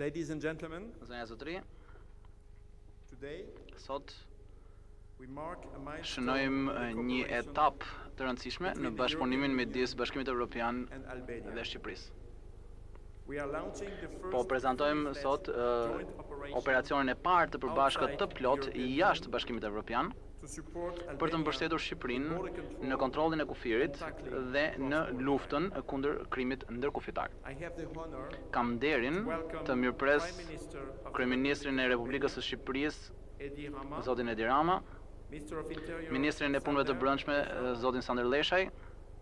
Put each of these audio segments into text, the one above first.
Ladies and gentlemen, zonja, zotërinj, today, sot, shënojmë një etapë të rëndësishme në bashkëpunimin midis Bashkimit Evropian dhe Shqipërisë. Po prezentojmë sot operacionin e parë të përbashkët të plotë jashtë Bashkimit Evropian. për të mbështetur Shqipërinë në kontrollin e kufirit dhe në luftën kundër krimit ndërkufitar. Kam nderin të mirëpres Kryeministrin e Republikës së Shqipërisë, zotin Edi Rama, Ministrin e Punëve të Brendshme, zotin Sandër Lleshaj,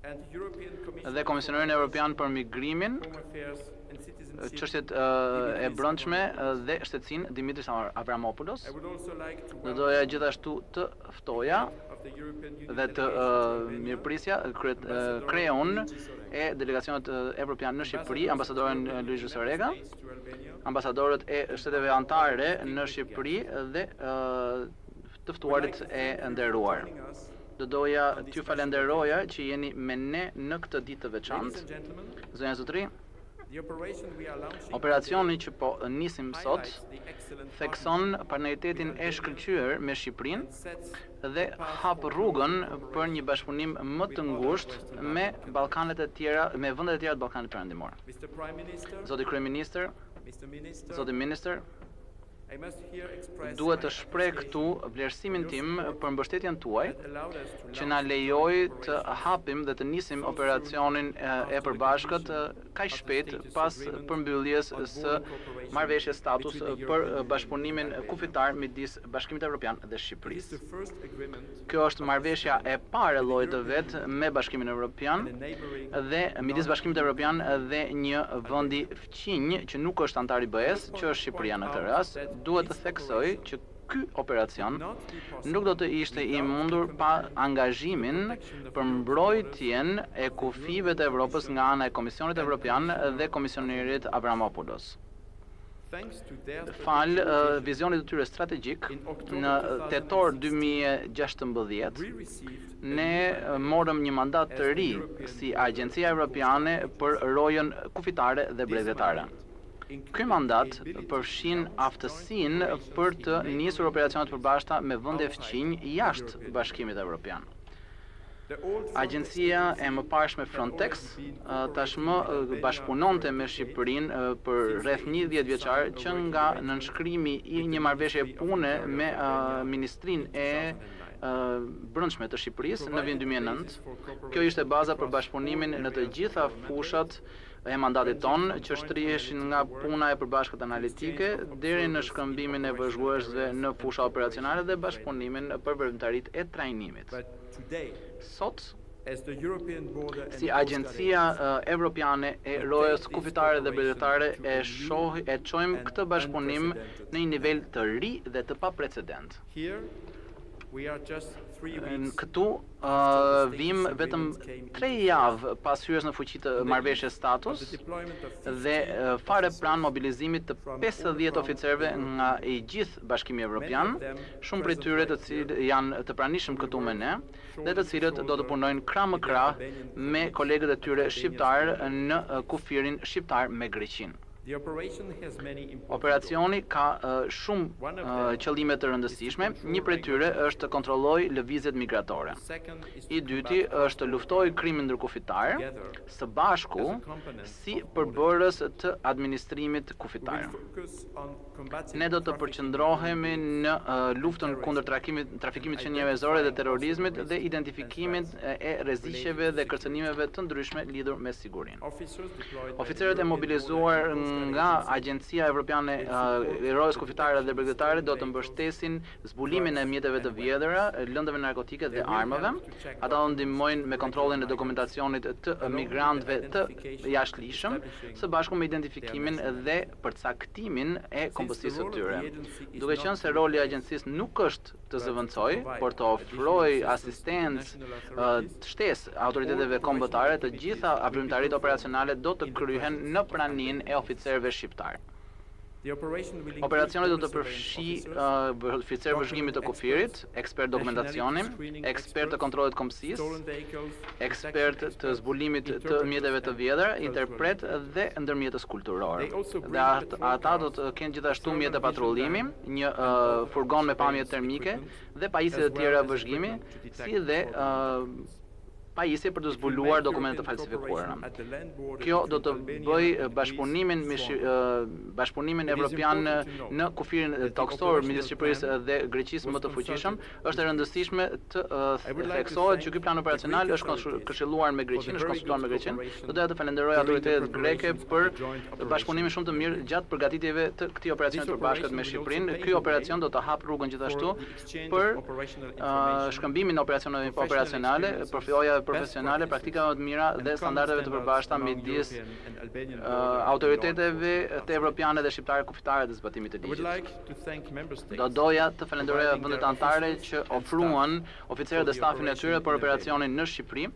dhe Komisionerin Evropian për Migrimin, Çështjet e Brendshme dhe Shtetësinë, Dimitris Avramopoulos. Do doja gjithashtu të ftoja dhe të mirëprisja kreun e delegacionit evropian në Shqipëri, ambasadorin Luigi Soreca, ambasadorët e shteteve anëtare në Shqipëri dhe të ftuarit e nderuar. Do doja t'ju falenderoja që jeni me ne në këtë ditë të veçantë. Zonja e zotërinj, operacioni që po nisim sot thekson partneritetin e shkëlqyer me Shqipërinë dhe hap rrugën për një bashkëpunim më të ngushtë me Ballkanet e tjera, me vendet e tjera të Ballkanit Perëndimor. Zoti Kryeministër, zoti Ministër, Duhet të shpreh këtu vlerësimin tim për mbështetjen tuaj që na lejoi të hapim dhe të nisim operacionin e përbashkët kaq shpejt pas përmbylljes së Marrëveshjes Status për bashkëpunimin kufitar midis Bashkimit Evropian dhe Shqipërisë. Kjo është marrëveshja e parë e llojit të vet me Bashkimin Evropian dhe midis Bashkimit Evropian dhe një vendi fqinj, që nuk është anëtar i BE-së, që është Shqipëria në këtë rast, duhet të theksoj që ky operacion nuk do të ishte i mundur pa angazhimin për mbrojtjen e kufijve të Evropës nga ana e Komisionit Evropian dhe Komisionerit Avramopoulos. Falë vizionit të tyre strategjik, në tetor dy mijë e gjashtëmbëdhjetë, Ne morëm një mandat të ri si Agjencia Evropiane për Rojën Kufitare dhe Bregdetare. Ky mandat përfshin aftësinë për të nisur operacione të përbashkëta me vende fqinje jashtë Bashkimit Evropian. Agjencia e mëparshme Frontex tashmë bashkëpunonte me Shqipërinë për rreth një dhjetëvjeçar që nga nënshkrimi i një marrëveshje pune me Ministrinë e e Brendshme të Shqipërisë në vitin dy mijë e nëntë. Kjo ishte baza për bashkëpunimin në të gjitha fushat e mandatit tonë, që shtriheshin nga puna e përbashkët analitike deri në shkëmbimin e vëzhguesve në fusha operacionale dhe bashkëpunimin për veprimtaritë e trajnimit. Sot, si Agjencia Evropiane e Rojës Kufitare dhe Bregdetare e çohim e çojmë këtë bashkëpunim në një nivel të ri dhe të paprecedentë. Ne këtu vijmë vetëm tre javë pas hyrjes në fuqi të marrëveshjes status dhe fare pranë mobilizimit të pesëdhjetë oficerëve nga i gjithë Bashkimi Evropian, shumë prej tyre të cilë janë të pranishëm këtu me ne, dhe të cilët do të punojnë krah më krah me kolegët e tyre shqiptarë në kufirin shqiptar me Greqinë. Operacioni ka shumë qëllime të rëndësishme, një prej tyre është të kontrollojë lëvizjet migratore. I dyti është të luftojë krimin ndërkufitar, së bashku, si përbërës të administrimit kufitar. Ne do të përqendrohemi në luftën kundër trafikimit qenie njerëzore dhe terrorizmit dhe identifikimin e rreziqeve dhe kërcënimeve të ndryshme lidhur me sigurinë. Oficerët e mobilizuar nga Agjencia Evropiane e Rojës Kufitare dhe Bregdetare do të mbështesin zbulimin e mjeteve të vjedhura, lëndëve narkotike dhe armëve. Ata do ndihmojnë me kontrollin e dokumentacionit të migrantëve të jashtëligjshëm, së bashku me identifikimin dhe përcaktimin e kombësisë së tyre. Duke qenë se roli i agjencisë nuk është të zëvendësojë, por të ofrojë asistencë shtesë autoriteteve kombëtare, të gjitha veprimtaritë operacionale do të kryhen në praninë e oficerëve shqiptarë. Operacioni do të përfshijë oficerë vëzhgimi të kufirit, ekspertë dokumentacioni, ekspertë të kontrollit kombësisë, ekspertë të zbulimit të mjeteve të vjedhura, interpretë dhe ndërmjetës kulturorë. Dhe ata do të kenë gjithashtu mjete patrullimi, një furgon me pamje termike dhe pajisje të tjera vëzhgimi, si dhe pajisje për të zbuluar dokumente të falsifikuara. Kjo do të bëjë bashkëpunimin me bashkëpunimin evropian në kufirin tokësor midis Shqipërisë dhe Greqisë më të fuqishëm. Është e rëndësishme të theksohet që ky plan operacional është këshilluar me Greqinë, është konsultuar me Greqinë. Do doja të falenderoj autoritetet greke për bashkëpunimin shumë të mirë gjatë përgatitjeve të këtij operacioni të përbashkët me Shqipërinë. Ky operacion do të hapë rrugën gjithashtu për shkëmbimin e operacioneve operacionale, përvojave profesionale, praktikave më të mira dhe standardeve të përbashkëta midis autoriteteve të evropiane dhe shqiptare kufitare të zbatimit të ligjit. Do doja të falenderoja vendet anëtare që ofruan oficerët dhe stafin e tyre për operacionin në Shqipëri.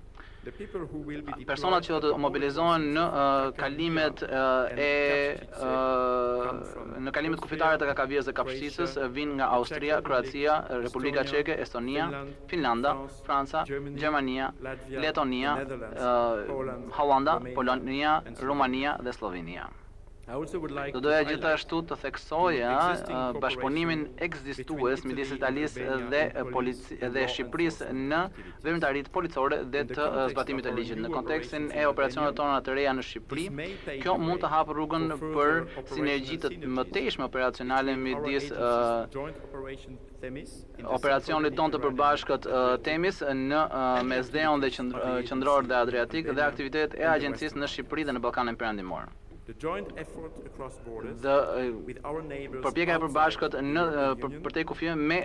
Personat që do të mobilizohen në kalimet e në kalimet kufitare të Kakavijës dhe Kapshticës vijnë nga Austria, Kroacia, Republika Çeke, Estonia, Finlanda, Franca, Gjermania, Letonia, Holanda, Polonia, Rumania dhe Sllovenia. Do doja gjithashtu të theksoja bashkëpunimin ekzistues midis Italisë dhe Shqipërisë në veprimtaritë policore dhe të zbatimit të ligjit. Në kontekstin e operacioneve tona të reja në Shqipëri, kjo mund të hapë rrugën për sinergji të mëtejshme operacionale midis operacionit tonë të përbashkët Themis në Mesdheun Qendror dhe Adriatik dhe aktivitetet e Agjencisë në Shqipëri dhe në Ballkanin Perëndimor. Dhe përpjekja e përbashkët përtej kufijve me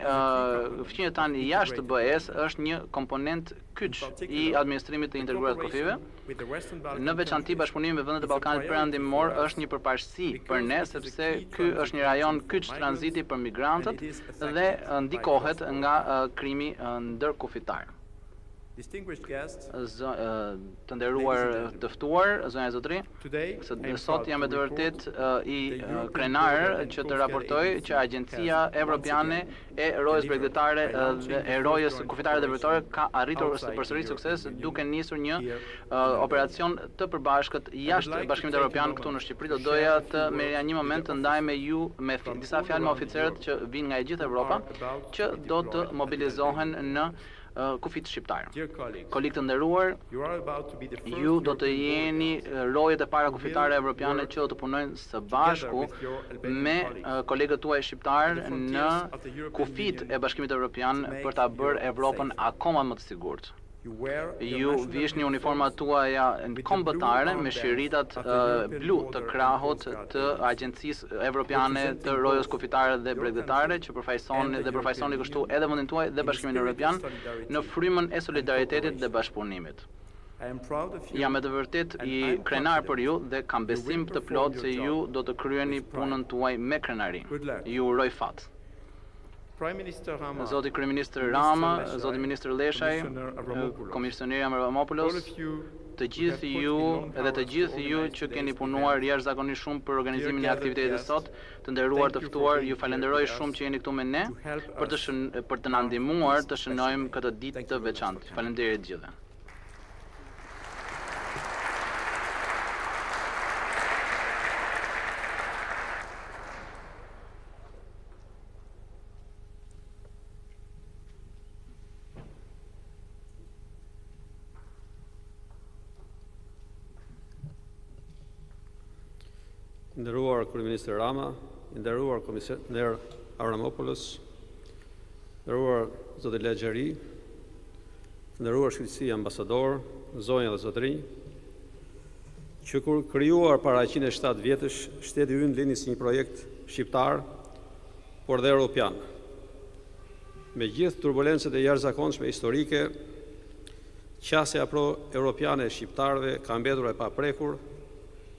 fqinjët tanë jashtë BE-së është një komponent kyç i administrimit të integruar të kufijve. Në veçanti bashkëpunimi me vendet e Ballkanit Perëndimor është një përparësi për ne sepse ky është një rajon kyç tranziti për migrantët dhe ndikohet nga krimi ndërkufitar. Të nderuar të ftuar, zonja e zotëri, sot jam me të vërtet i krenar që të raportoj që Agjencia Evropiane e Rojës Bregdetare, e Rojës Kufitare dhe Bregdetare ka arritur përsëri sukses duke nisur një operacion të përbashkët jashtë Bashkimit Evropian këtu në Shqipëri. Do doja të merrja një moment të ndaj me ju me disa fjalë me oficerët që vijnë nga e gjithë Evropa që do të mobilizohen në kufijtë shqiptarë. Kolegë të nderuar, ju do të jeni rojet e para kufitare evropiane që do të punojnë së bashku me kolegët tuaj shqiptarë në kufijtë e Bashkimit Evropian për ta bërë Evropën akoma më të sigurt. Ju vishni uniformat tuaja kombëtare me shiritat blu të krahut të Agjencisë Evropiane të Rojës Kufitare dhe Bregdetare, që përfaqësoni dhe përfaqësoni kështu edhe vendin tuaj dhe Bashkimin Evropian në frymën e solidaritetit dhe bashkëpunimit. Jam me të vërtetë i krenar për ju dhe kam besim të plotë se ju do të kryeni punën tuaj me krenari. Ju uroj fat! Zoti Kryeministër Rama, Zoti Ministër Lleshaj, Komisioneri Avramopoulos, të gjithë ju edhe të gjithë ju që keni punuar jashtëzakonisht shumë për organizimin e aktivitetit sot, të nderuar të ftuar, ju falënderoj shumë që jeni këtu me ne për të për të na ndihmuar të shënojmë këtë ditë të veçantë. Faleminderit të gjithëve. Të nderuar kryeministri Rama, i nderuar komisioner Avramopoulos, i nderuar zoti Leggeri, të nderuar shkëlqesi ambasadorë, zonja dhe zotërinj, Që kur u krijua para qind e shtatë vjetësh, shteti ynë lindi si një projekt shqiptar, por dhe europian. Me gjithë turbulencët e jashtëzakonshme historike, qasja pro-europiane e shqiptarëve ka mbetur e paprekur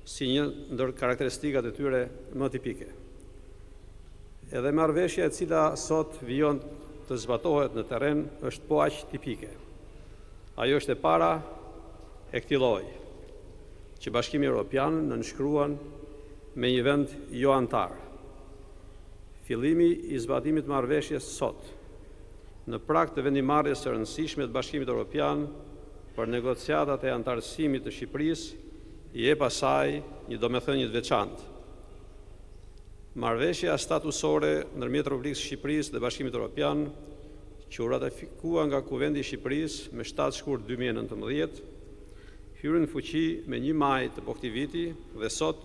si një ndër karakteristikat e tyre më tipike. Edhe marrëveshja e cila sot vijon të zbatohet në terren është po aq tipike. Ajo është e para e këtij lloji, që Bashkimi Europian nënshkruan me një vend jo-anëtar. Fillimi i zbatimit të marrëveshjes sot, në prag të vendimmarrjes së rëndësishme të Bashkimit Europian për negociatat e anëtarësimit të Shqipërisë, i jep asaj një domethënie të veçantë. Marrëveshja statusore ndërmjet Republikës së Shqipërisë dhe Bashkimit Europian, që u ratifikua nga Kuvendi i Shqipërisë me shtatë shkurt dy mijë e nëntëmbëdhjetë, hyri në fuqi me një maj të po këtij viti dhe sot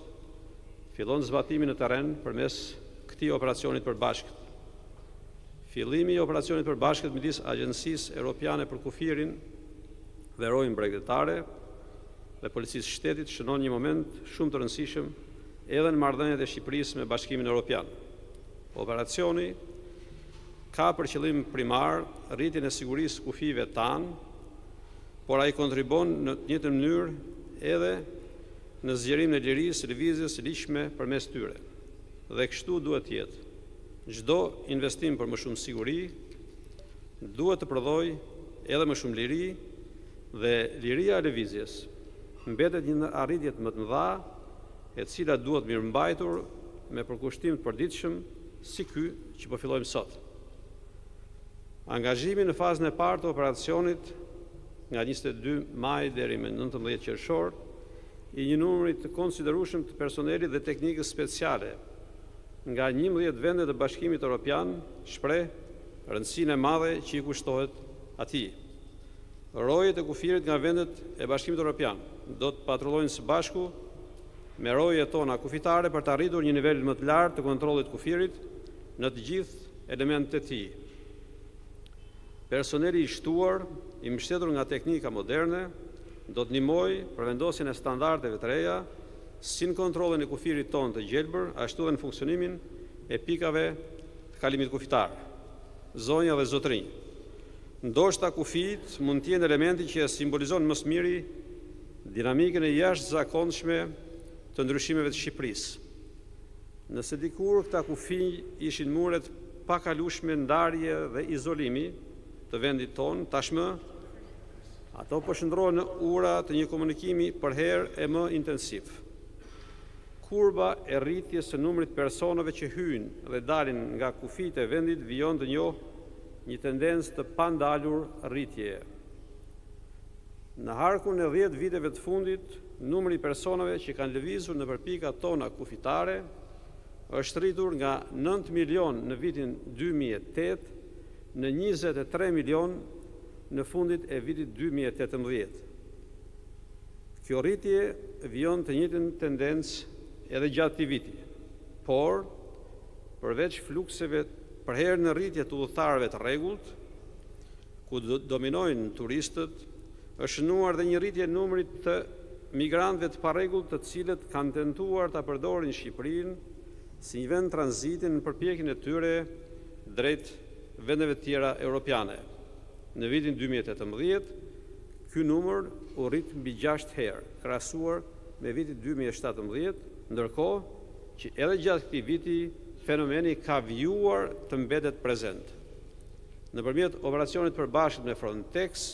fillon zbatimin në terren përmes këtij operacioni të përbashkët. Fillimi i operacionit të përbashkët midis Agjencisë Europiane për Kufirin dhe Rojën Bregdetare dhe Policisë së Shtetit shënon një moment shumë të rëndësishëm edhe në marrëdhëniet e Shqipërisë me Bashkimin Europian. Operacioni Ka për qëllim primar rritjen e sigurisë së kufijve tanë, por ai kontribuon në të njëjtën mënyrë edhe në zgjerimin e lirisë së lëvizjes së ligjshme përmes tyre. Dhe kështu duhet të jetë. Çdo investim për më shumë siguri duhet të prodhojë edhe më shumë liri dhe liria e lëvizjes mbetet një ndër arritjet më të mëdha e cila duhet mirëmbajtur me përkushtim të përditshëm si ky që po fillojmë sot. Angazhimi në fazën e parë të operacionit nga njëzet e dy maj deri me nëntëmbëdhjetë qershor i një numri të konsiderueshëm të personelit dhe teknikës speciale nga njëmbëdhjetë vende të Bashkimit Europian shpreh rëndësinë e madhe që i kushtohet atij. Rojet e kufirit nga vendet e Bashkimit Europian do të patrullojnë së bashku me rojet tona kufitare për të arritur një nivel më të lartë të kontrollit të kufirit në të gjithë elementët e tij. Personeli i shtuar, i mbështetur nga teknika moderne, do të ndihmojë për vendosjen e standardeve të reja, si në kontrollin e kufirit tonë të gjelbër, ashtu dhe në funksionimin e pikave të kalimit kufitar. Zonja dhe zotërinj, ndoshta kufijtë mund të jenë elementi që e simbolizon më së miri Dinamikën e jashtëzakonshme të ndryshimeve të Shqipërisë. Nëse dikur këta kufinj ishin mure të pakalueshme ndarje dhe izolimi të vendit tonë, tashmë ato po shndrohen në ura të një komunikimi përherë e më intensiv. Kurba e rritjes së numrit të personave që hyjnë dhe dalin nga kufijtë e vendit vijon të njohë një tendencë të pandalur rritjeje. Në harkun e dhjetë viteve të fundit, numri i personave që kanë lëvizur nëpër pikat tona kufitare është rritur nga nëntë milionë në vitin dy mijë e tetë në njëzet e tre milionë në fundin e vitit dy mijë e tetëmbëdhjetë. Kjo rritje vijon të njëjtën tendencë edhe gjatë këtij viti, por përveç flukseve përherë në rritje të udhëtarëve të rregullt, ku dominojnë turistët, është shënuar dhe një rritje e numrit të migrantëve të parregullt të cilët kanë tentuar ta përdorin Shqipërinë si një vend tranziti në përpjekjen e tyre drejt vendeve të tjera europiane. Në vitin dy mijë e tetëmbëdhjetë, ky numër u rrit mbi gjashtë herë, krahasuar me vitin dy mijë e shtatëmbëdhjetë, ndërkohë që edhe gjatë këtij viti fenomeni ka vijuar të mbetet prezent. Nëpërmjet operacionit të përbashkët me Frontex,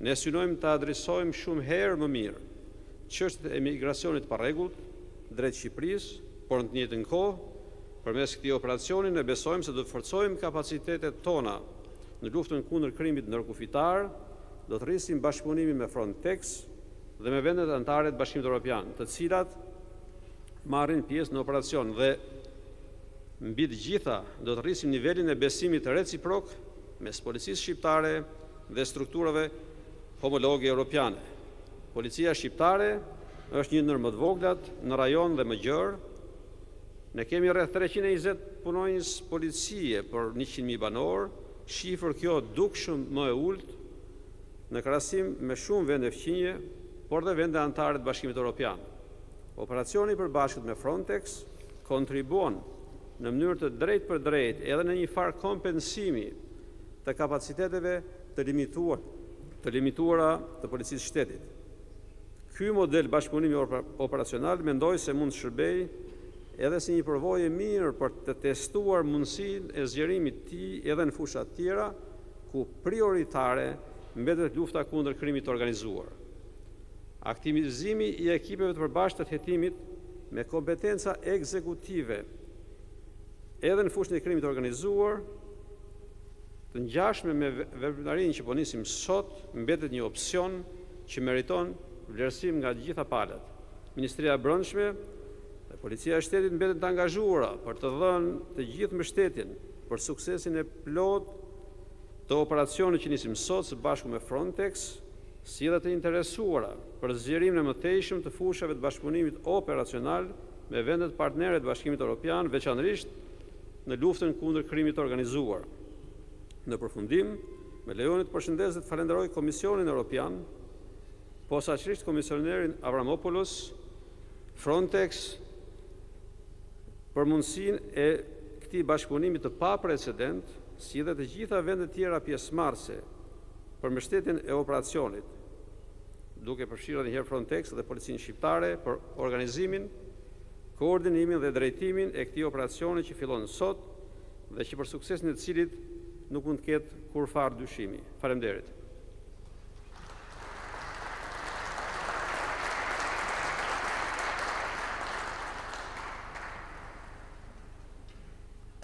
ne synojmë të adresojmë shumë herë më mirë çështjet e migracionit të parregullt drejt Shqipërisë, por në të njëjtën kohë, përmes këtij operacioni ne besojmë se do të forcojmë kapacitetet tona në luftën kundër krimit ndërkufitar, do të rrisim bashkëpunimin me Frontex dhe me vendet anëtare të Bashkimit Europian, të cilat marrin pjesë në operacion dhe. Mbi të gjitha, do të rrisim nivelin e besimit reciprok mes policisë shqiptare dhe strukturave homologe europiane. Policia shqiptare është një ndër më të voglat në rajon dhe më gjerë, ne kemi rreth treqind e njëzet punonjës policie për njëqind mijë banorë, shifër kjo dukshëm më e ulët në krahasim me shumë vende fqinje, por dhe vende anëtare të Bashkimit Europian. Operacioni i përbashkët me Frontex, kontribuon në mënyrë të drejtpërdrejtë edhe në një farë kompensimi të kapaciteteve të limituara të Policisë së Shtetit. Ky model bashkëpunimi operacional mendoj se mund të shërbejë edhe si një përvojë e mirë për të testuar mundësinë e zgjerimit të tij edhe në fusha të tjera, ku prioritare mbetet lufta kundër krimit të organizuar. Aktivizimi i ekipeve të përbashkëta të hetimit, me kompetenca ekzekutive edhe në fushën e krimit të organizuar, të ngjashme me veprimtarinë që po nisim sot, mbetet një opsion që meriton vlerësim nga të gjitha palët. Ministria e Brendshme dhe Policia e Shtetit mbeten të angazhuara për të dhënë të gjithë mbështetjen për suksesin e plotë të operacionit që nisim sot së bashku me Frontex, si dhe të interesuara për zgjerimin e mëtejshëm të fushave të bashkëpunimit operacional me vendet partnere të Bashkimit Europian, veçanërisht në luftën kundër krimit të organizuar. Në përfundim, më lejoni të përshëndes dhe të falenderoj Komisionin Europian, posaçërisht Komisionerin Avramopoulos, Frontex për mundësinë e këtij bashkëpunimi të paprecedent, si dhe të gjitha vendet e tjera pjesëmarrëse, Për mbështetjen e operacionit, duke përfshirë edhe një herë Frontex dhe Policinë Shqiptare për organizimin, koordinimin dhe drejtimin e këtij operacioni që fillon sot dhe që për suksesin e të cilit nuk mund të ketë kurrfarë dyshimi. Faleminderit.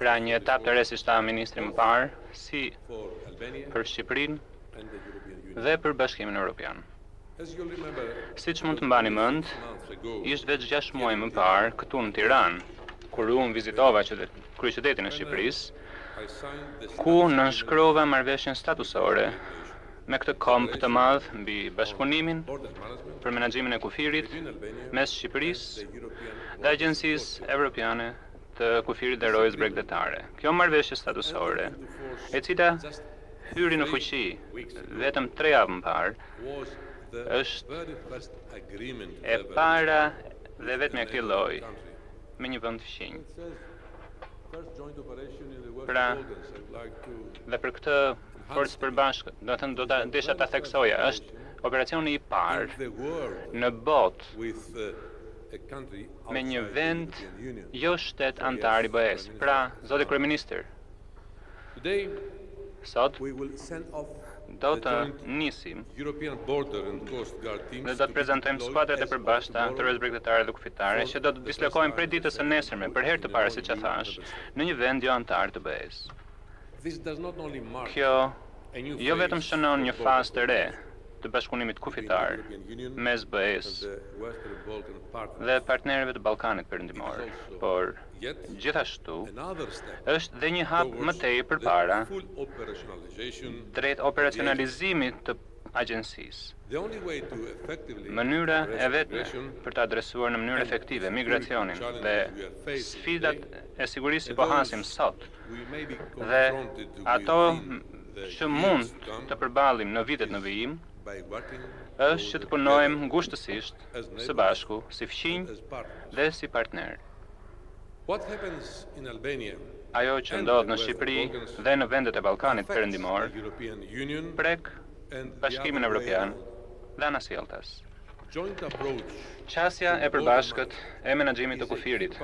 Pra një etapë të re siç tha ministri më parë, si për Shqipërinë dhe për Bashkimin Europian. Siç mund të mbani mend, ishte veç gjashtë muaj më parë këtu në Tiranë, kur unë vizitova kryeqytetin e Shqipërisë, ku nënshkrova marrëveshjen statusore Me këtë komb të madh mbi bashkëpunimin për menaxhimin e kufirit mes Shqipërisë dhe Agjencisë Evropiane të Kufirit dhe Rojës Bregdetare, kjo marrëveshje statusore, e cila hyri në fuqi vetëm tre javë më parë, është e para dhe e vetmja e këtij lloji me një vend fqinj. Pra, dhe për këtë Forcë e përbashkët, do të desha ta theksoja, është operacioni i parë në botë me një vend jo shtet anëtar i BE-së. Pra, zoti kryeministër, sot do të nisim dhe do të prezantojmë skuadrat e përbashkëta të rojës bregdetare dhe kufitare që do të dislokohen prej ditës së nesërme, për herë të parë, siç e thashë, në një vend jo anëtar të BE-së. Kjo jo vetëm shënon një fazë të re të bashkëpunimit kufitar mes BE-së dhe partnerëve të Ballkanit Perëndimor, por gjithashtu është dhe një hap më tej përpara drejt operacionalizimit të Agjencisë. Mënyra e vetme për të adresuar në mënyrë efektive migracionin dhe sfidat e sigurisë që po hasim sot, Dhe ato që mund të përballim në vitet në vijim është që të punojmë ngushtësisht së bashku si fqinj dhe si partnerë. Ajo që ndodh në Shqipëri dhe në vendet e Ballkanit Perëndimor prek Bashkimin Evropian dhe anasjelltas. Qasja e përbashkët e menaxhimit të kufirit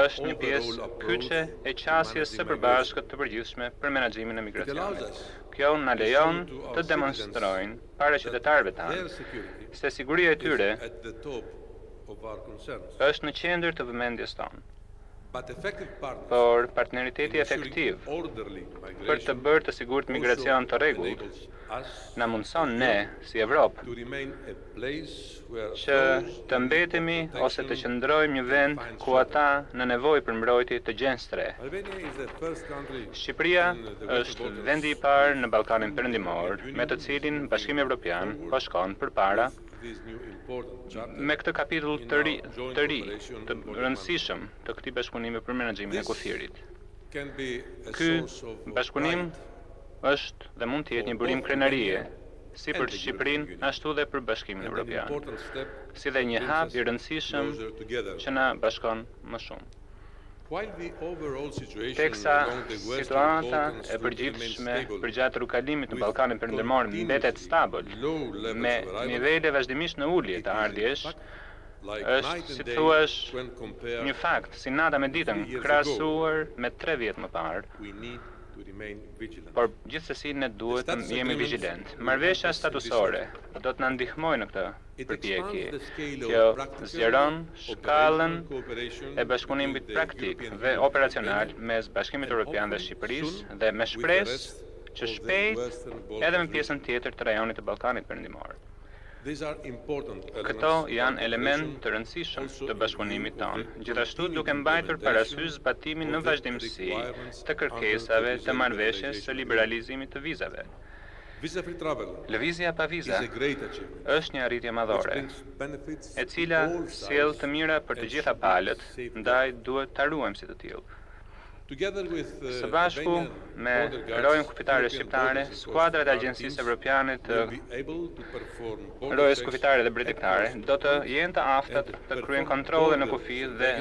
është një pjesë kyçe e qasjes së përbashkët të përgjithshme për menaxhimin e migracionit. Kjo na lejon të demonstrojmë para qytetarëve tanë se siguria e tyre është në qendër të vëmendjes tonë. Por partneriteti efektiv për të bërë të sigurt migracion të rregullt na mundëson ne, si Evropë, që të mbetemi ose të qëndrojmë një vend ku ata në nevojë për mbrojtje të gjenë strehë. Shqipëria është vendi i parë në Ballkanin Perëndimor me të cilin Bashkimi Evropian po shkon përpara, Me këtë kapitull të ri, të ri, të rëndësishëm të këtij bashkëpunimi për menaxhimin e kufirit. Ky bashkëpunim është dhe mund të jetë një burim krenarie, si për Shqipërinë ashtu dhe për Bashkimin Evropian, si dhe një hap i rëndësishëm që na bashkon më shumë. Teksa situata e përgjithshme përgjatë rrugëkalimit në Ballkanin Perëndimor mbetet stabël, me nivele vazhdimisht në ulje të ardhjesh, është si të thuash një fakt si nata me ditën krahasuar me tre vjet më parë, por gjithsesi ne duhet të jemi vigjilentë. Marrëveshja statusore do të na ndihmojë në këtë. përpjekje. Kjo zgjeron shkallën e bashkëpunimit praktik dhe operacional mes Bashkimit Europian dhe Shqipërisë dhe me shpresë që shpejt edhe me pjesën tjetër të rajonit të Ballkanit Perëndimor. Këto janë elementë të rëndësishëm të bashkëpunimit tonë, gjithashtu duke mbajtur parasysh zbatimin në vazhdimësi të kërkesave të Marrëveshjes së Liberalizimit të Vizave. Lëvizja pa viza është një arritje madhore, e cila sjell të mira për të gjitha palët, ndaj duhet ta ruajmë si të tillë. Së bashku me Rojen Kufitare Shqiptare, skuadrat e Agjencisë Evropiane të Rojes Kufitare dhe Bregdetare do të jenë të afta të kryejnë kontrolle në kufi dhe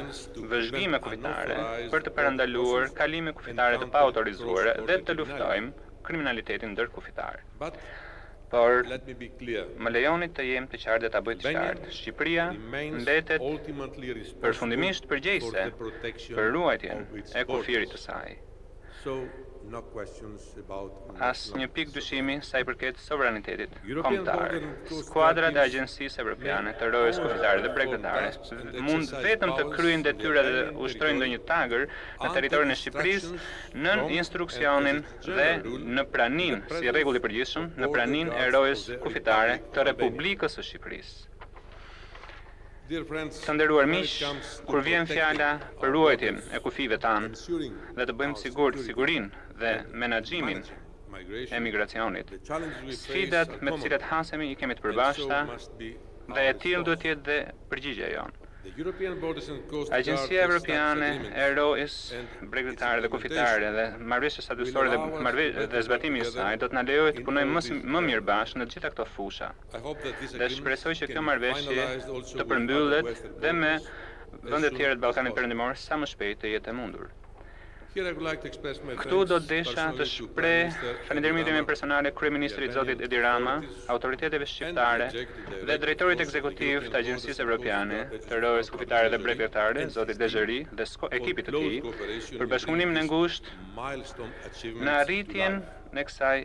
vëzhgime kufitare për të parandaluar kalime kufitare të paautorizuara dhe të luftojmë kriminalitetin ndërkufitar. Por, më lejoni të jem të qartë dhe ta bëj të qartë, Shqipëria mbetet përfundimisht përgjegjëse për ruajtjen e kufirit të saj. Asnjë pikë dyshimi sa i përket sovranitetit kombëtar. Skuadrat e Agjencisë Evropiane të Rojes Kufitare dhe Bregdetare mund vetëm të kryejnë detyra dhe ushtrojnë ndonjë tagër në territorin e Shqipërisë Nën instruksionin dhe në praninë, si rregull i përgjithshëm, në praninë e Rojes Kufitare të Republikës së Shqipërisë. Të nderuar miq, kur vjen fjala për ruajtjen e kufijve tanë dhe të bëjmë sigurt sigurinë dhe menaxhimin e migracionit, sfidat me të cilat hasemi i kemi të përbashkëta dhe e tillë duhet të jetë dhe përgjigjja jonë. Agjencia Evropiane e Rojës Bregdetare dhe Kufitare dhe Marrëveshjes Statusore dhe zbatimi i saj do të na lejojë të punojmë më mirë bashkë në të gjitha këto fusha dhe shpresoj që kjo marrëveshje të përmbyllet dhe me vende të tjera të Ballkanit Perëndimor sa më shpejt të jetë e mundur. Këtu do desha të shpreh falënderimet e mia personale kryeministrit zotit Edi Rama, autoriteteve shqiptare dhe drejtorit ekzekutiv të Agjencisë Evropiane të Rojës Kufitare dhe Bregdetare, zotit Lezheri dhe ekipit të tij, për bashkëpunimin e ngushtë në arritjen e kësaj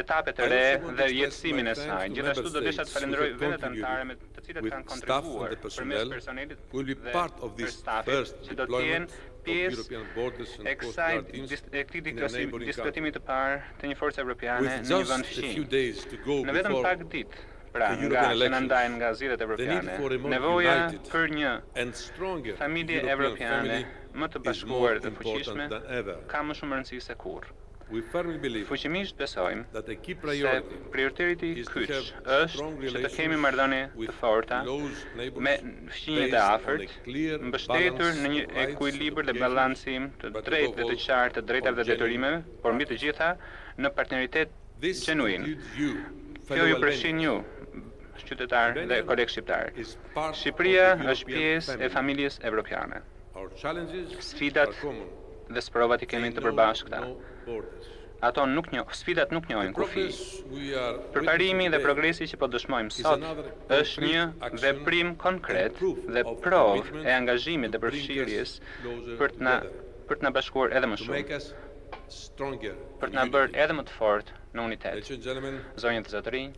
etape të re dhe jetësimin e saj. Gjithashtu do desha të falënderoj vendet anëtare të cilat kanë kontribuar përmes personelit dhe për stafet që do të jenë pjesë e kësaj e këtij diskutimi të parë të një force evropiane në një vend fqinj. Në vetëm pak ditë pra nga që na ndajnë nga zgjedhjet evropiane, nevoja për një familje evropiane më të bashkuar dhe të fuqishme ka më shumë rëndësi se kurrë. Fuqimisht besojmë se prioriteti kyç është që të kemi marrëdhënie të forta me fqinjët e afërt, mbështetur në një ekuilibër dhe balancim të drejtë dhe të qartë të drejtave dhe detyrimeve, por mbi të gjitha në partneritet xhenuin. Kjo ju përfshin ju, qytetarë dhe kolegë shqiptarë. Shqipëria është pjesë e familjes evropiane. Sfidat dhe sprovat i kemi të përbashkëta. Ato nuk njohin, sfidat nuk njohin kufi. Përparimi dhe progresi që po dëshmojmë sot është një veprim konkret dhe provë e angazhimit dhe përfshirjes për të na për të na bashkuar edhe më shumë, për të na bërë edhe më të fortë në unitet. Zonja dhe zotërinj,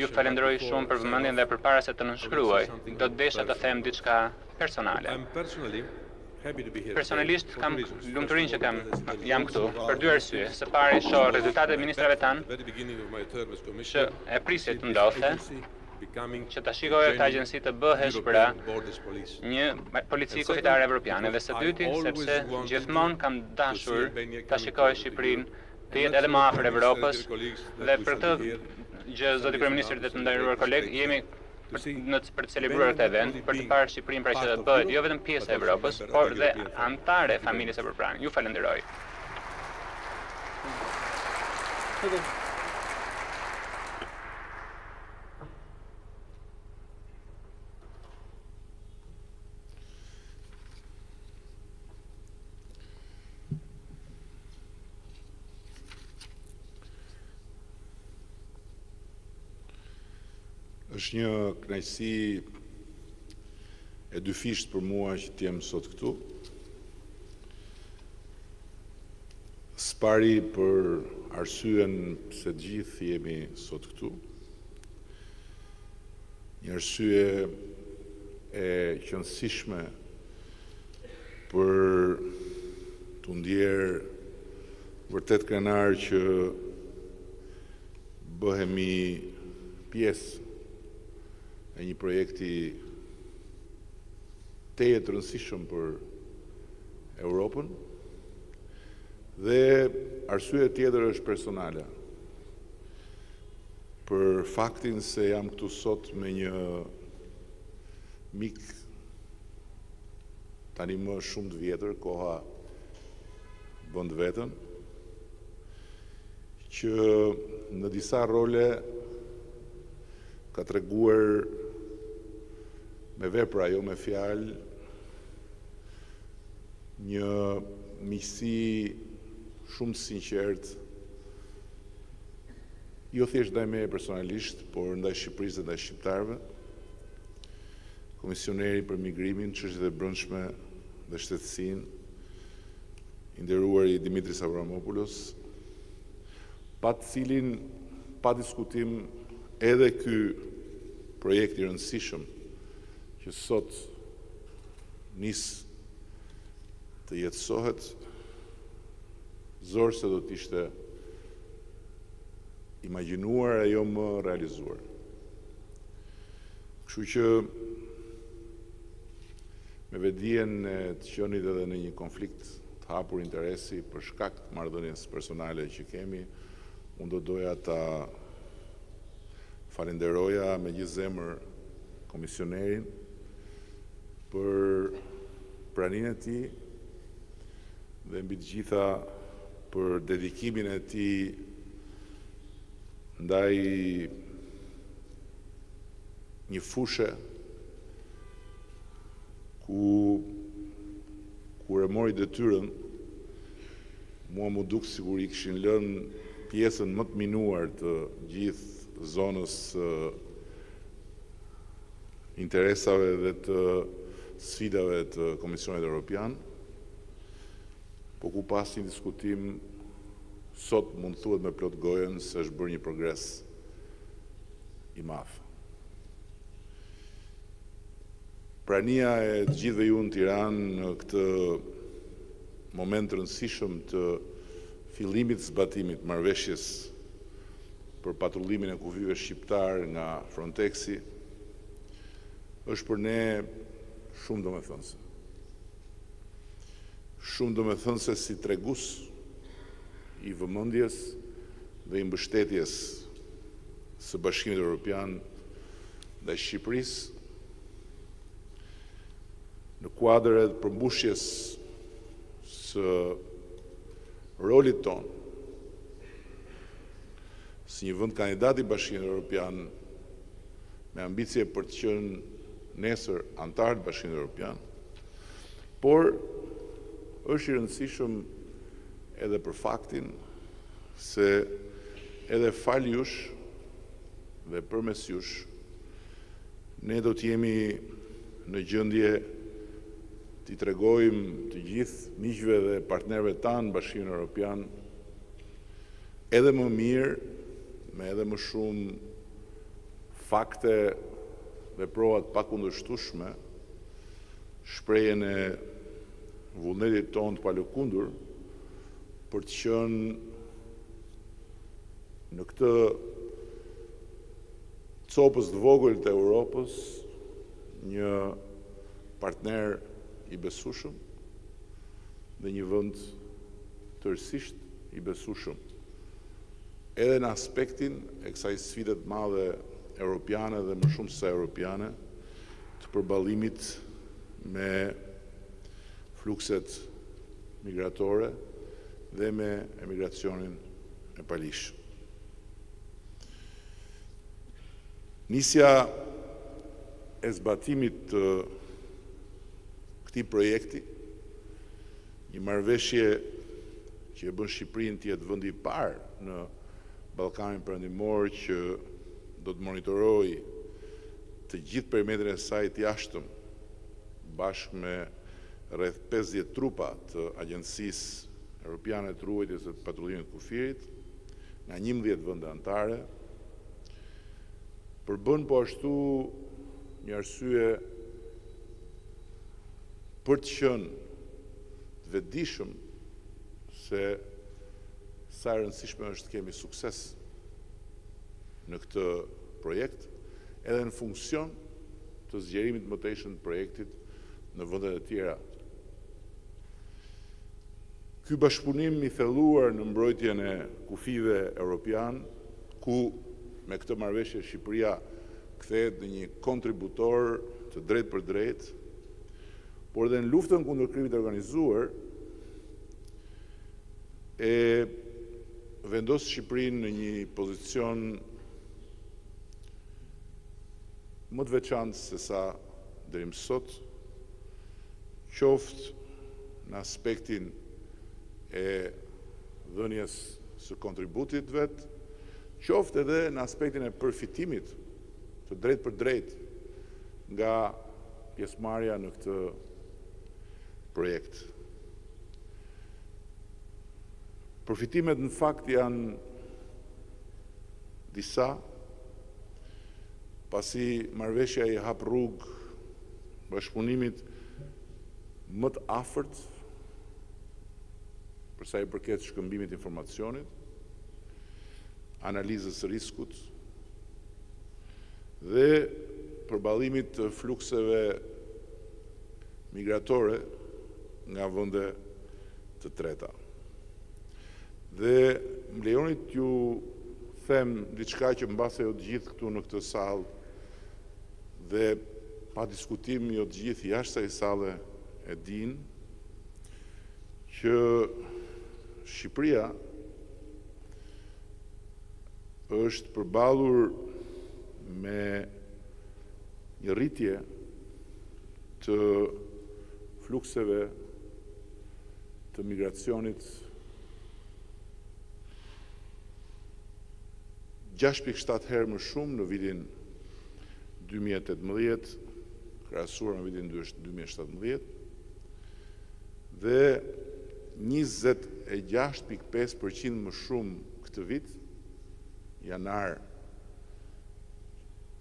ju falenderoj shumë për vëmendjen dhe përpara se të nënshkruaj, do të desha të them diçka personale. Personalisht kam lumturinë që kam jam këtu për dy arsye. Së pari shoh rezultatet e ministrave tanë që e prisja të ndodhte që ta shikoja këtë agjenci të bëhej pra një polici kufitare evropiane dhe së dyti sepse gjithmonë kam dashur ta shikoj Shqipërinë të jetë edhe më afër Evropës dhe për këtë gjë zoti kryeministër dhe të nderuar kolegë jemi për të celebruar këtë event, për të parë Shqipërinë pra që të bëhet jo vetëm pjesë e Evropës, por dhe anëtare e familjes evropiane. Ju falënderoj. Është një kënaqësi e dyfishtë për mua që të jem sot këtu. Së pari për arsyen pse të gjithë jemi sot këtu. Një arsye e qenësishme për t'u ndjerë vërtet krenarë që Bëhemi pjesë e një projekti tejet të rëndësishëm për Europën dhe arsye tjetër është personale. Për faktin se jam këtu sot me një mik tani më shumë të vjetër, koha bën të vetën. që në disa role ka treguar me vepra, jo me fjalë, një miqësi shumë të sinqertë, jo thjesht ndaj meje personalisht, por ndaj Shqipërisë dhe ndaj shqiptarëve. Komisioneri për Migrimin, Çështjet e Brendshme dhe Shtetësinë, I nderuari Dimitris Avramopoulos, pa të cilin pa diskutim edhe ky projekt i rëndësishëm që sot nis të jetësohet, zor se do të ishte imagjinuar e jo më realizuar. Kështu që Me vetëdijen e të qenit edhe në një konflikt të hapur interesi për shkak të marrëdhënies personale që kemi, unë do doja ta falënderoja me gjithë zemër Komisionerin për praninë e tij dhe mbi të gjitha për dedikimin e tij ndaj një fushe ku kur e mori detyrën mua m'u duk sikur i kishin lënë pjesën më të minuar të gjithë zonës së interesave dhe të sfidave të Komisionit Europian, po ku pa asnjë diskutim sot mund të thuhet me plot gojën se është bërë një progres i madh. Prania e të gjithëve ju në Tiranë në këtë moment të rëndësishëm të fillimit të zbatimit të marrëveshjes për patrullimin e kufijve shqiptarë nga Fronteksi është për ne shumë domethënëse. Shumë domethënëse si tregus i vëmendjes dhe i mbështetjes së Bashkimit Evropian ndaj Shqipërisë në kuadër edhe përmbushjes së rolit tonë si një vend kandidat i Bashkimit Evropian me ambicie për të qenë nesër anëtar të Bashkimit Evropian, por është i rëndësishëm edhe për faktin Se edhe falë jush dhe përmes jush, ne do të jemi në gjendje t'i tregojmë të gjithë miqve dhe partnerëve tanë në Bashkimin Europian edhe më mirë, me edhe më shumë fakte dhe prova të pakundërshtueshme, shprehjen e vullnetit tonë të palëkundur Për të qenë në këtë copë të vogël të Europës një partner i besueshëm dhe një vend tërësisht i besueshëm edhe në aspektin e kësaj sfide të madhe europiane dhe më shumë se europiane të përballimit me flukset migratore dhe me emigracionin e paligjshëm. Nisja e zbatimit të këtij projekti, një marrëveshje që e bën Shqipërinë të jetë vendi i parë në Ballkanin Perëndimor që do të monitorojë të gjithë perimetrin e saj të jashtëm bashkë me Rreth pesëdhjetë trupa të Agjencisë Europiane të Ruajtjes dhe Patrullimit të Kufirit nga njëmbëdhjetë vende anëtare përbën po ashtu një arsye për të qenë të vetëdijshëm se sa e rëndësishme është të kemi sukses në këtë projekt edhe në funksion të zgjerimit të mëtejshëm të projektit në vendet e tjera. Ky bashkëpunim i thelluar në mbrojtjen e kufijve europianë, ku me këtë marrëveshje Shqipëria kthehet në një kontributor të drejtpërdrejtë, por edhe në luftën kundër krimit të organizuar, e vendos Shqipërinë në një pozicion më të veçantë sesa deri më sot, qoftë në aspektin e dhënies së kontributit të vet, qoftë edhe në aspektin e përfitimit të drejtpërdrejtë nga pjesëmarrja në këtë projekt. Përfitimet në fakt janë disa. pasi marrëveshja i hap rrugë bashkëpunimit më të afërt për sa i përket shkëmbimit të informacionit, analizës së riskut dhe përballimit të flukseve migratore nga vende të treta. Dhe më lejoni t'ju Them diçka që mbase jo të gjithë këtu në këtë sallë dhe pa diskutim jo të gjithë jashtë kësaj salle e dinë që Shqipëria është përballur me një rritje të flukseve të migracionit gjashtë pikë shtatë herë më shumë në vitin dy mijë e tetëmbëdhjetë krahasuar me vitin dy mijë e shtatëmbëdhjetë dhe njëzet e gjashtë pikë pesë për qind më shumë këtë vit, janar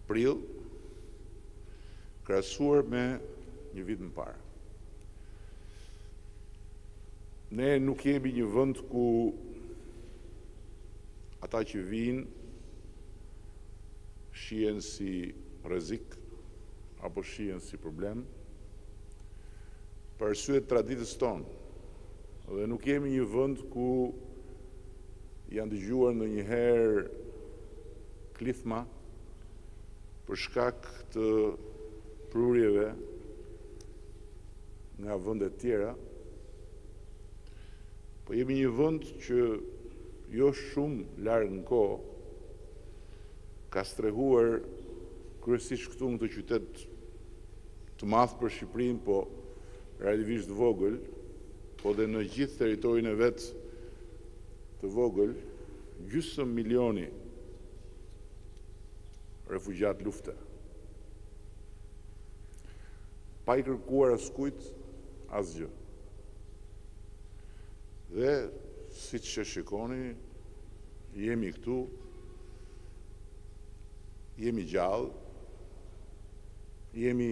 prill, krahasuar me një vit më parë. Ne nuk jemi një vend ku Ata që vijnë shihen si rrezik apo shihen si problem për arsye të traditës tonë dhe nuk jemi një vend ku janë dëgjuar ndonjëherë klithma për shkak të prurjeve nga vende të tjera, Po jemi një vend që jo shumë larg në kohë ka strehuar kryesisht këtu në këtë qytet të madh për Shqipërinë po relativisht të vogël, po dhe në gjithë territorin e vet të vogël, gjysëm milion refugjatë lufte. Pa i kërkuar askujt asgjë. Dhe siç e shikoni, jemi këtu, jemi gjallë, jemi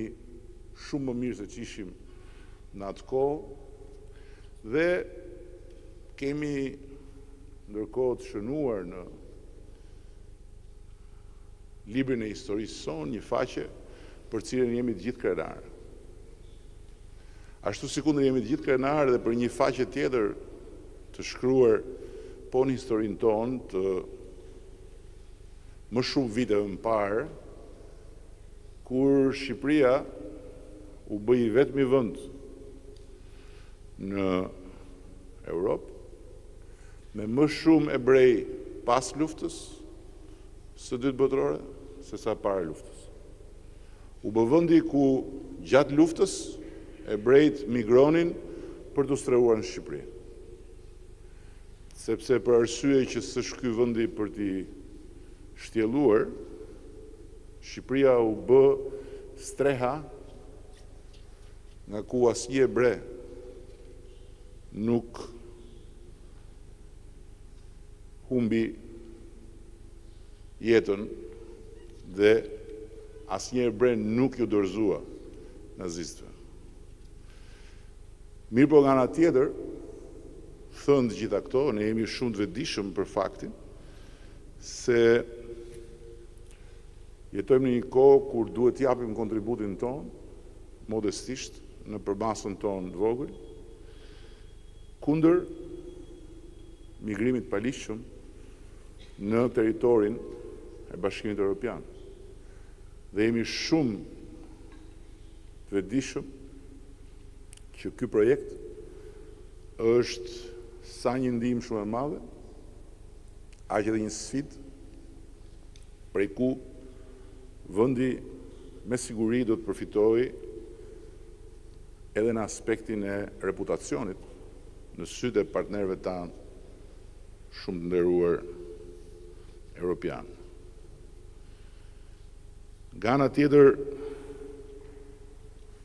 shumë më mirë se ç'ishim në atë kohë, dhe kemi ndërkohë të shënuar në librin e historisë sonë një faqe për të cilën jemi të gjithë krenarë. Ashtu sikundër jemi të gjithë krenarë dhe për një faqe tjetër të shkruar po në historinë tonë të më shumë viteve më parë, kur Shqipëria u bë i vetëmi vënd në Europë, me më shumë ebrej pas luftës së dytë botërore, se sa para luftës. U bë vendi ku gjatë luftës ebrejtë migronin për t'u strehuar në Shqipëri. Sepse për arsye që s'është ky vendi për t'i shtjelluar, Shqipëria u bë streha nga ku asnjë ebre nuk humbi jetën. Dhe asnjë ebre nuk iu dorëzua nazistëve. Mirëpo nga ana tjetër, thënë të gjitha këto, ne jemi shumë të vetëdijshëm për faktin se jetojmë në një kohë kur duhet të japim kontributin tonë, modestisht, në përmasën tonë të vogël, kundër migrimit të paligjshëm në territorin e Bashkimit Europian dhe jemi shumë të vetëdijshëm që ky projekt është sa një ndihmë shumë e madhe, aq edhe një sfidë prej ku vendi me siguri do të përfitojë edhe në aspektin e reputacionit në sytë e partnerëve tanë Shumë të nderuar europianë. Nga ana tjetër,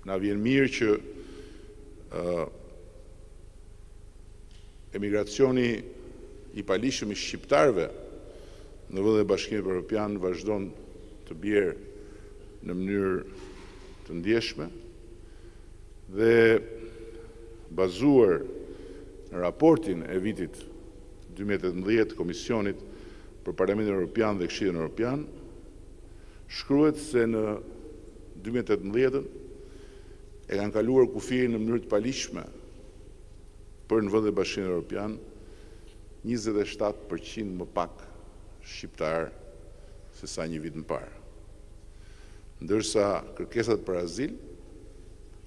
na vjen mirë që emigracioni i paligjshëm i shqiptarëve në vëndet e Bashkimit Europian vazhdon të bjerë në mënyrë të ndjeshme. Dhe bazuar në raportin e vitit dy mijë e tetëmbëdhjetë të Komisionit për Parlamentin Europian dhe Këshillin Europian, shkruhet se në dy mijë e tetëmbëdhjetë-ën e kanë kaluar kufirin në mënyrë të paligjshme për në vendet e Bashkimit Europian njëzet e shtatë për qind më pak shqiptarë se sa një vit më parë. ndërsa kërkesat për azil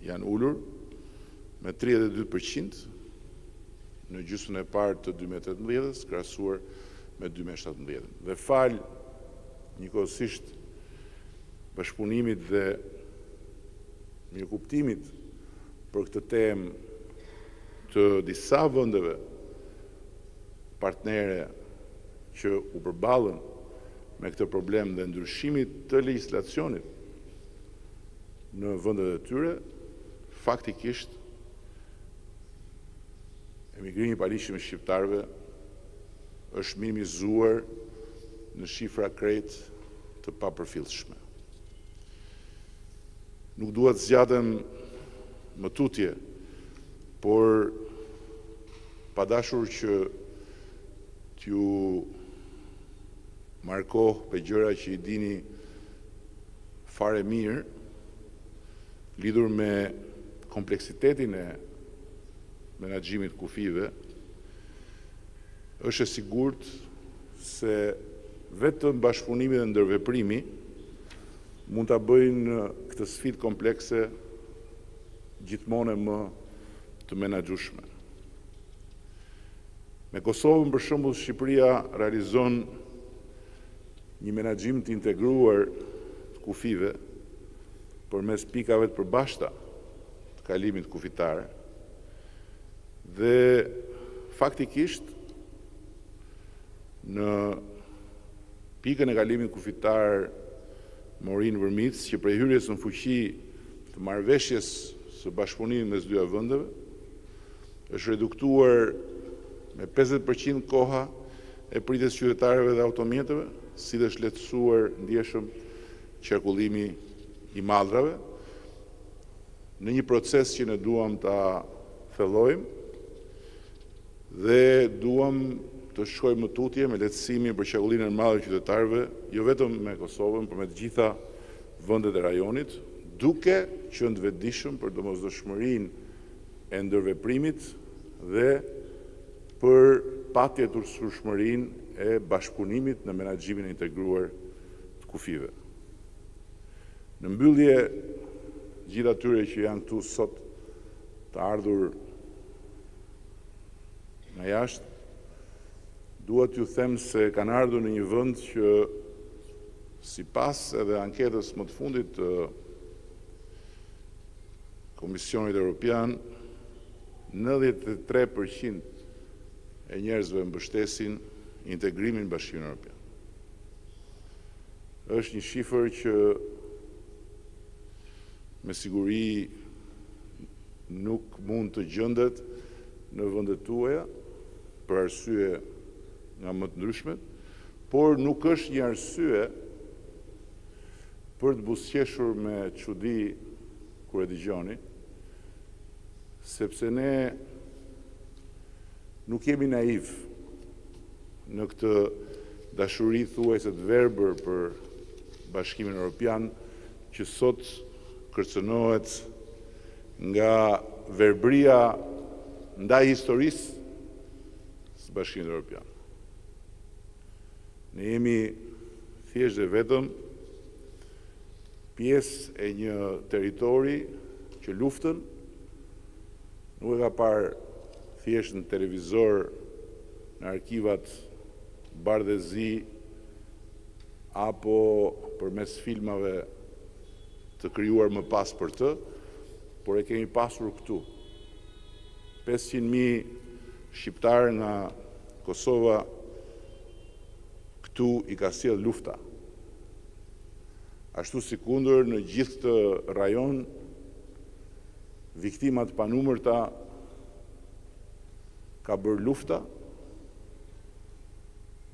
janë ulur me tridhjetë e dy për qind në gjysmën e parë të dy mijë e tetëmbëdhjetë-s krahasuar me dy mijë e shtatëmbëdhjetë-ën dhe falë njëkohësisht bashkëpunimit dhe mirëkuptimit për këtë temë të disa vendeve partnere që u përballën me këtë problem dhe ndryshimit të legjislacionit në vendet e tyre, faktikisht emigrimi i paligjshëm i shqiptarëve është minimizuar në shifra krejt të papërfillshme. Nuk dua të zgjatem më tutje, por pa dashur që t'ju Marr kohë për gjëra që i dini fare mirë lidhur me kompleksitetin e menaxhimit të kufijve është e sigurt se vetëm bashkëpunimi dhe ndërveprimi mund ta bëjnë këtë sfidë komplekse gjithmonë e më të menaxhueshme. Me Kosovën për shembull Shqipëria realizon një menaxhim të integruar të kufijve përmes pikave të përbashkëta të kalimit kufitar dhe faktikisht në pikën e kalimit kufitar Morinë-Vërmicë që prej hyrjes në fuqi të marrëveshjes së bashkëpunimit mes dy vendeve Është reduktuar me pesëdhjetë për qind koha e pritjes së qytetarëve dhe automjeteve, si dhe është lehtësuar ndjeshëm qarkullimi i mallrave, në një proces që ne duam ta thellojmë dhe duam të shkojmë më tutje me lehtësimin për qarkullimin e mallrave e qytetarëve, jo vetëm me Kosovën, por me të gjitha vendet e rajonit, duke qenë të vetëdijshëm për domosdoshmërinë e ndërveprimit dhe për patjetërsushmërinë e bashkëpunimit në menaxhimin e integruar të kufijve. Në mbyllje, gjithë atyre që janë këtu sot të ardhur nga jashtë, dua t'ju them se kanë ardhur në një vend që sipas edhe anketës më të fundit të Komisionit Europian, nëntëdhjetë e tre për qind e njerëzve mbështesin integrimin në Bashkimin Europian. Është një shifër që me siguri nuk mund të gjendet në vendet tuaja për arsye nga më të ndryshmet, por nuk është një arsye Për të buzëqeshur me çudi kur e dëgjoni, sepse ne nuk jemi naivë në këtë dashuri thuajse të verbër për Bashkimin Europian që sot kërcënohet nga verbëria ndaj historisë së Bashkimit Europian. Ne jemi thjesht dhe vetëm pjesë e një territori që luftën nuk e ka parë thjesht në televizor, në arkivat bardhë e zi apo përmes filmave të krijuar më pas për të, por e kemi pasur këtu. Pesëqind mijë shqiptarë nga Kosova këtu i ka sjellë lufta. Ashtu sikundër në gjithë këtë rajon viktima të panumërta ka bërë lufta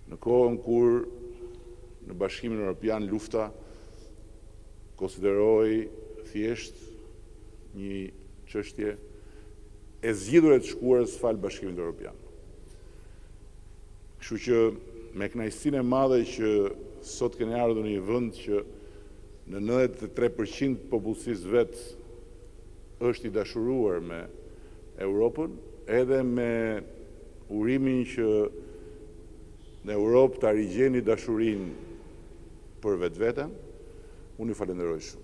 në kohën kur në Bashkimin Europian lufta konsiderohej thjesht një çështje e zgjidhur e të shkuarës falë Bashkimit Europian. Kështu që me kënaqësinë e madhe që sot keni ardhur në një vend që në nëntëdhjetë e tre për qind të popullsisë së vet është i dashuruar me Europën, edhe me urimin që në Europë ta rigjeni dashurinë për vetveten, unë ju falënderoj shumë.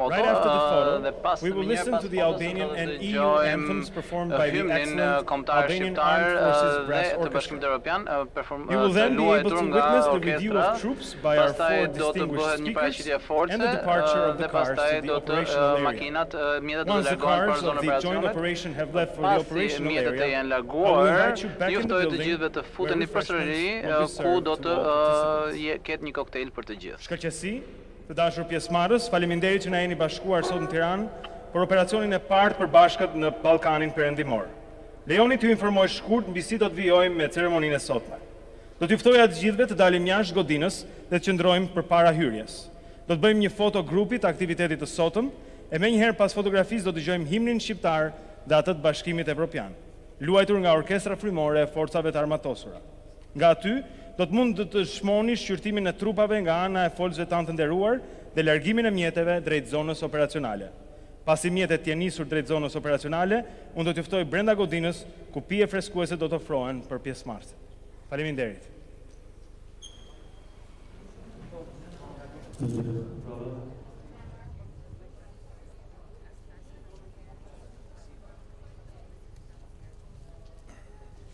foto dhe pastaj menjëherë pas fotos do të dëgjojmë himnin kombëtar shqiptar dhe të bashkimit Europian të luajtur nga orkestra pastaj do të bëhet një paraqitje e forcës dhe pastaj do të makinat mjetet do të largohen për zonë operacionale pasi mjetet të jenë larguar ju ftoj të gjithve të futeni përsëri ku do të ketë një koktejl për të gjithë Të dashur pjesëmarrës, faleminderit që na jeni bashkuar sot në Tiranë për operacionin e parë të përbashkët në Ballkanin Perëndimor. Lejoni t'ju informoj shkurt mbi si do të vijojmë me ceremoninë e sotme. Do t'ju ftoja të gjithëve të dalim jashtë godinës dhe të qëndrojmë përpara hyrjes. Do të bëjmë një foto grupi të aktivitetit të sotëm, e menjëherë pas fotografisë do dëgjojmë himnin shqiptar dhe atë të Bashkimit Evropian, luajtur nga Orkestra Frymore e Forcave të Armatosura. Nga aty, do të mund të dëshmoni shqyrtimin e trupave nga ana e folësve tanë të nderuar dhe largimin e mjeteve drejt zonës operacionale. Pasi mjetet të jenë nisur drejt zonës operacionale, unë do t'ju ftoj brenda godinës ku pije freskuese do të ofrohen për pjesëmarrësit. Faleminderit!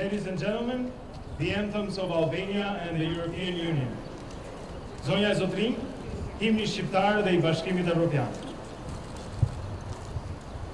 Ladies and gentlemen, the anthems of Albania and the European Union. Zonja e zotërinj, himni shqiptar dhe i Bashkimit Evropian.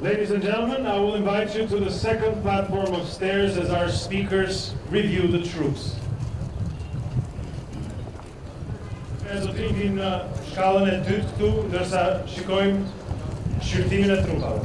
Ladies and gentlemen, I will invite you to the second platform of stairs as our speakers review the troops. As a team in Shkallën e dytë këtu, ndërsa shikojmë shqyrtimin e trupave.